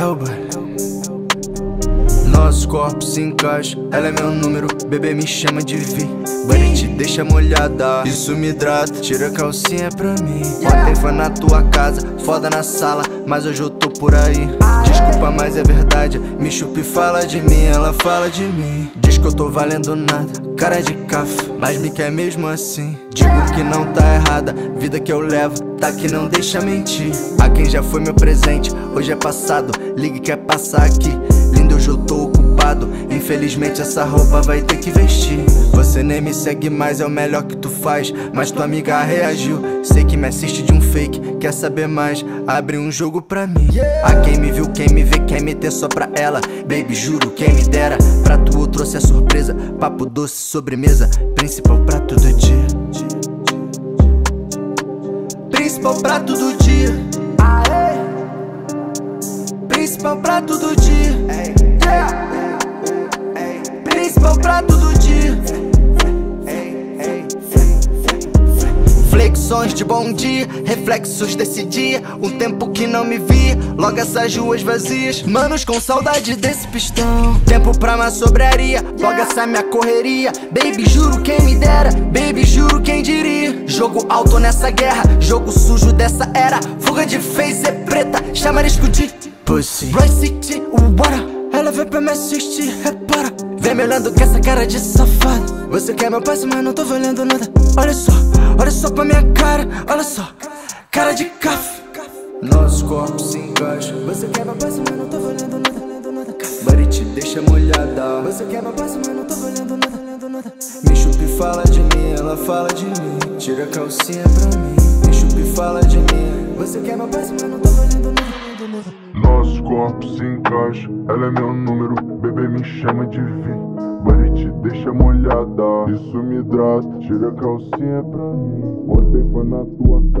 Elba. Nosso corpo se encaixa, ela é meu número, bebê me chama de Vi. Bunny te deixa molhada, isso me hidrata, tira a calcinha pra mim. Ontem foi na tua casa, foda na sala, mas hoje eu tô por aí. Desculpa, mas é verdade, me chupa e fala de mim, ela fala de mim. Que eu tô valendo nada, cara de café, mas me quer mesmo assim. Digo que não tá errada, vida que eu levo, tá que não deixa mentir. A quem já foi meu presente, hoje é passado, ligue quer passar aqui. Lindo, hoje eu tô ocupado. Infelizmente, essa roupa vai ter que vestir. Você nem me segue mais, é o melhor que tu faz. Mas tua amiga reagiu. Sei que me assiste de um fake, quer saber mais. Abre um jogo pra mim. A quem me viu, quem me vê, quer me ter só pra ela. Baby, juro, quem me dera. Pra tu trouxe a surpresa. Papo doce, sobremesa. Principal prato do dia. Principal prato do dia. Principal prato do dia. Flexões de bom dia, reflexos desse dia. Um tempo que não me via, logo essas ruas vazias. Manos com saudade desse pistão. Tempo pra uma sobraria, logo essa minha correria. Baby, juro quem me dera, baby, juro quem diria. Jogo alto nessa guerra, jogo sujo dessa era. Fuga de face é preta, chamarisco de pussy. Roy City, water. Ela veio pra me assistir, repara. Vem me olhando com essa cara de safada. Você quer meu passe, mas não tô valendo nada. Olha só pra minha cara, olha só. Cara de café. Nosso corpo se encaixa. Você quer passe, mas não tô valendo nada. Body te deixa molhada. Você quer passe, mas não tô valendo nada. Me chupa e fala de mim, ela fala de mim. Tira a calcinha pra mim. Me chupa e fala de mim. Você quer passe, mas não tô valendo nada. Nosso corpo se encaixa, ela é meu número, bebê me chama de Vi. Body te deixa molhada, isso me hidrata, tira a calcinha pra mim. Ontem foi na tua casa,